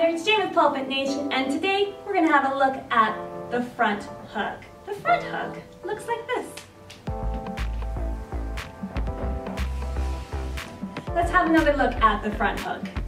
there, it's Jane with Pulpit Nation and today we're going to have a look at the front hook. The front hook looks like this. Let's have another look at the front hook.